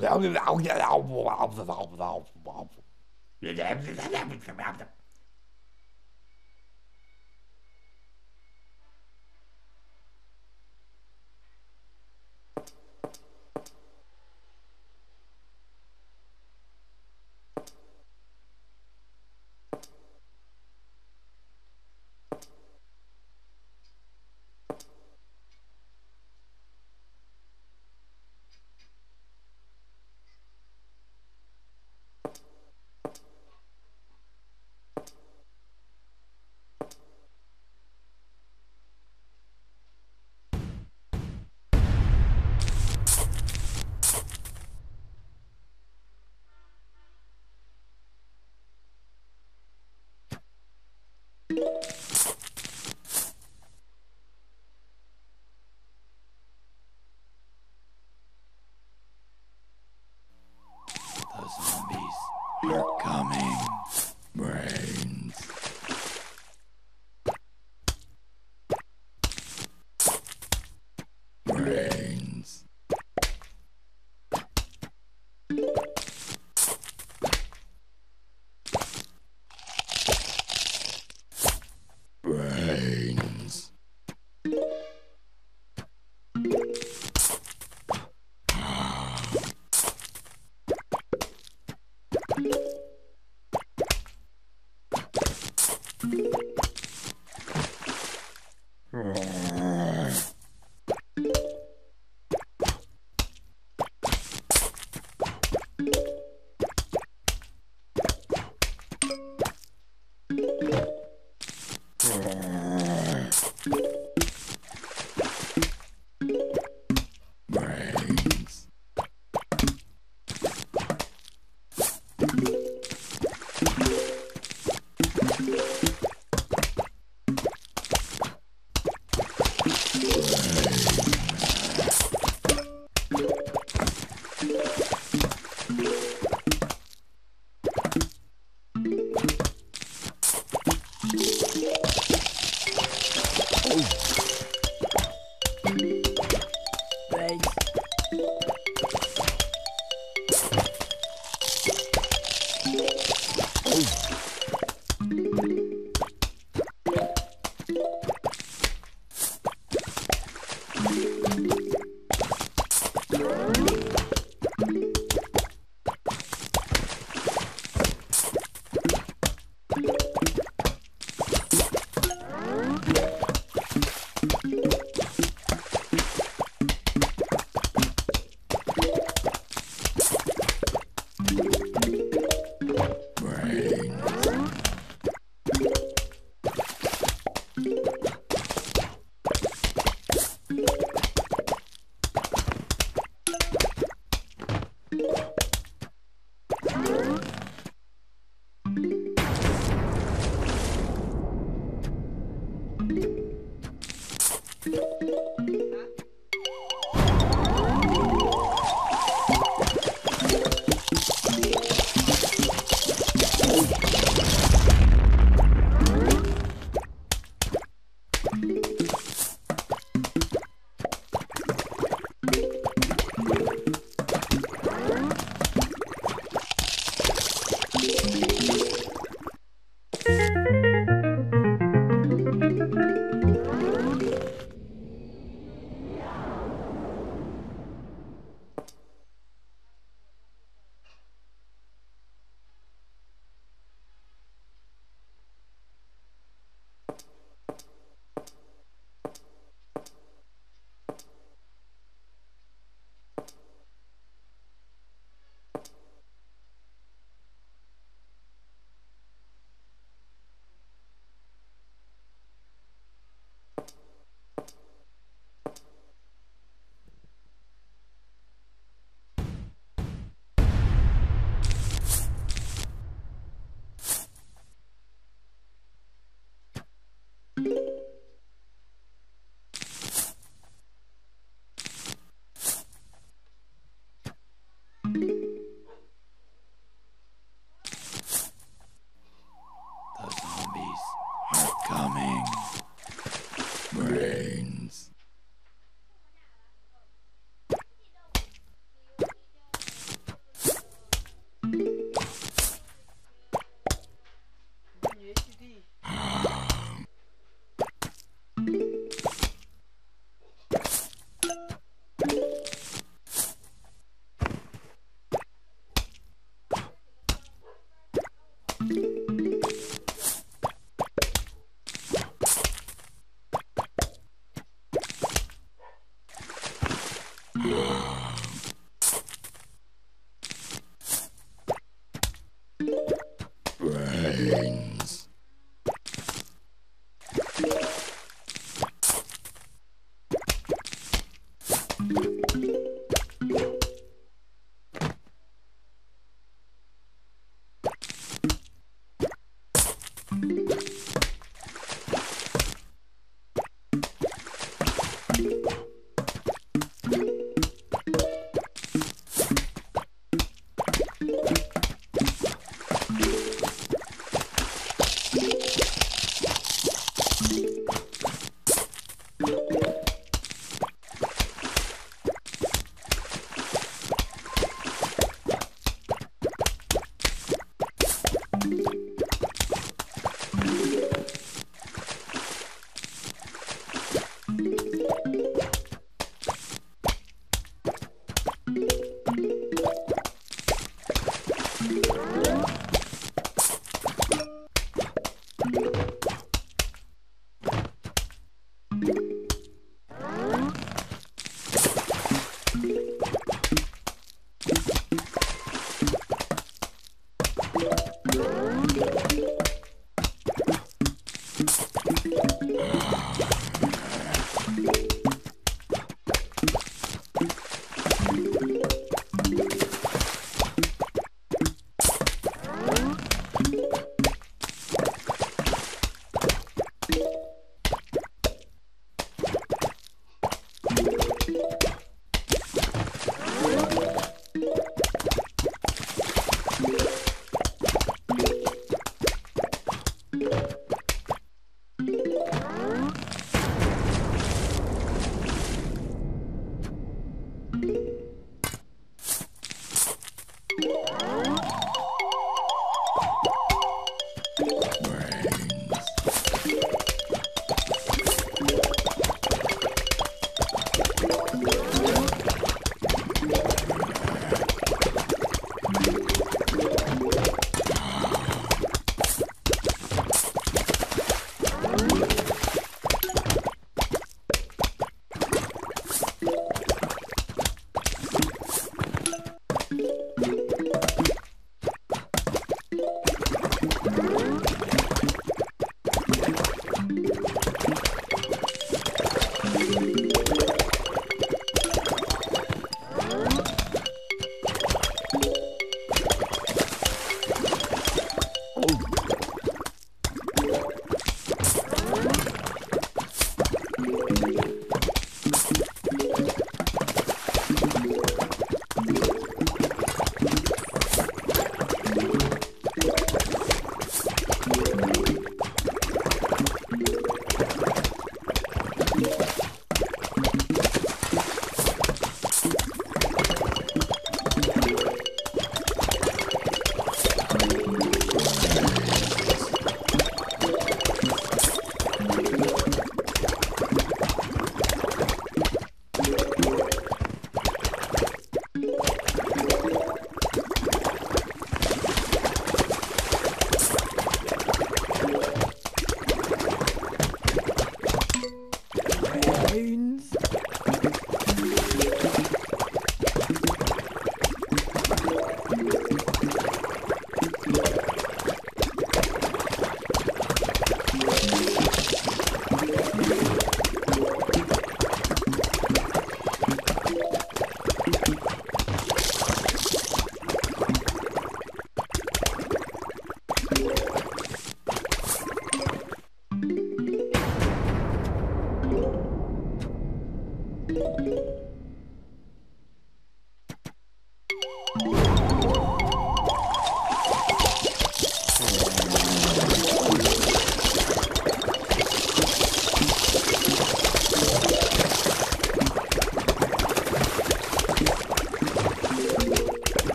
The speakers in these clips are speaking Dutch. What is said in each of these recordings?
لعبت لعبت لعبت لعبت Alright.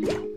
Yeah.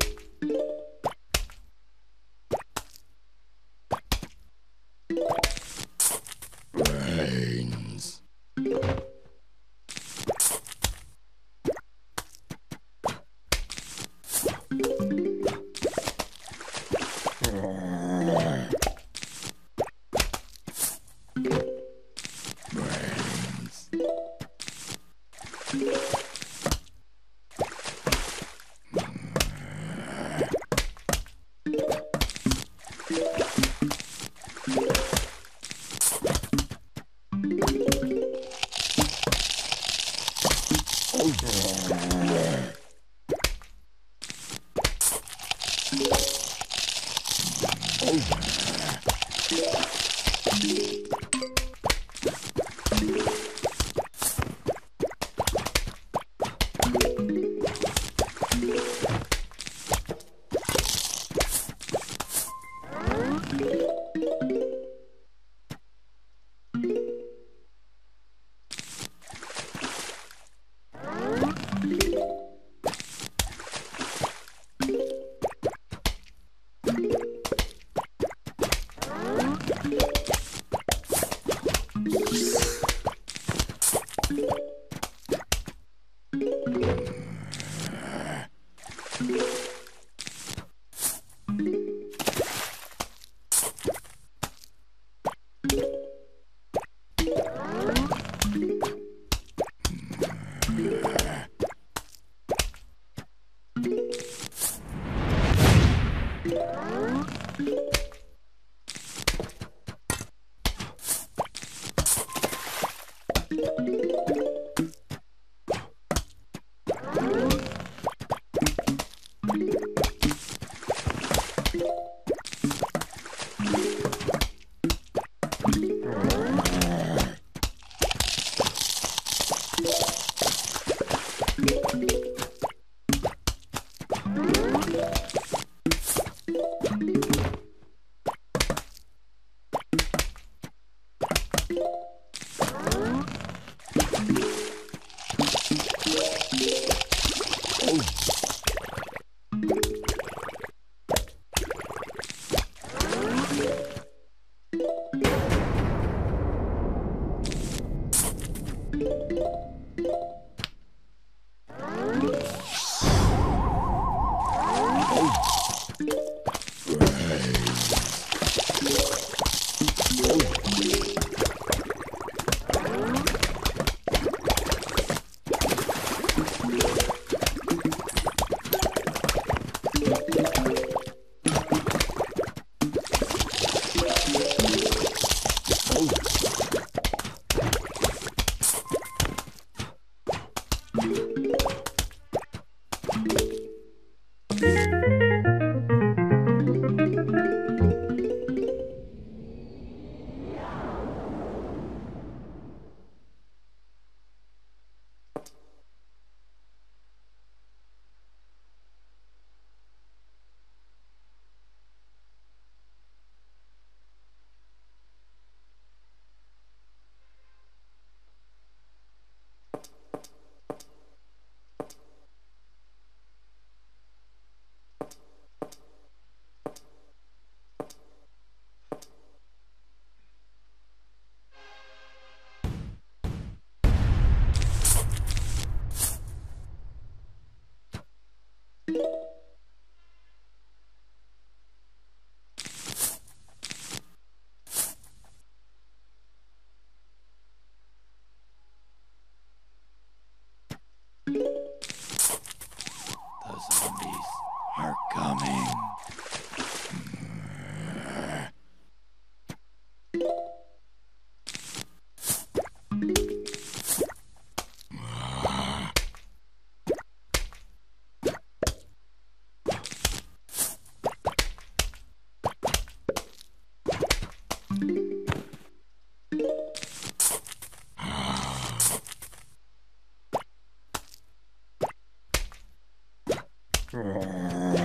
何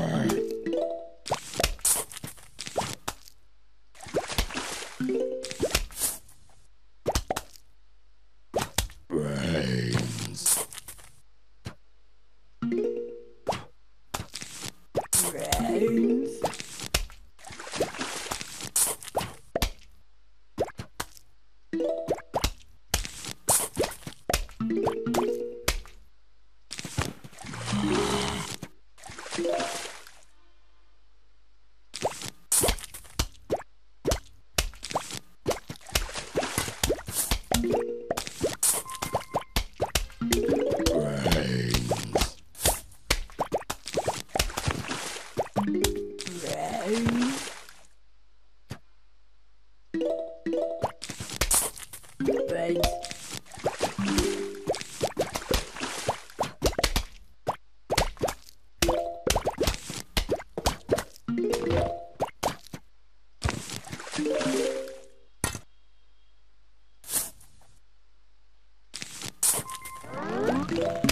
Thank you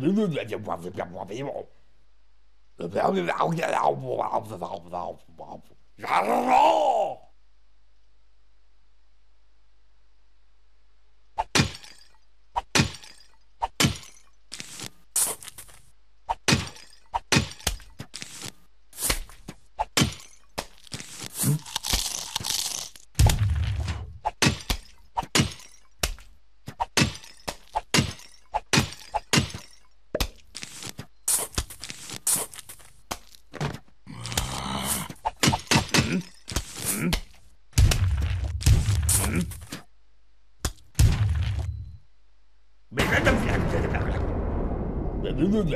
Ja.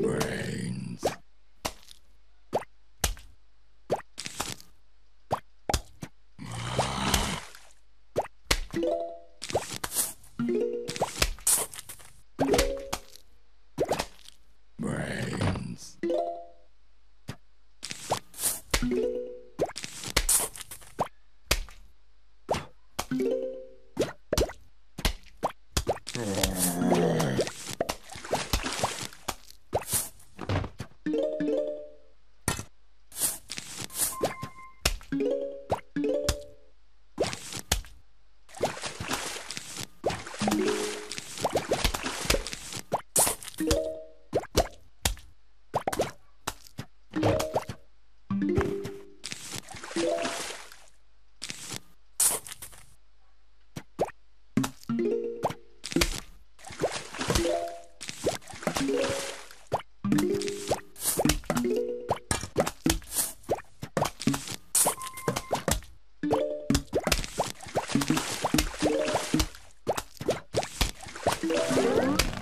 brain. うん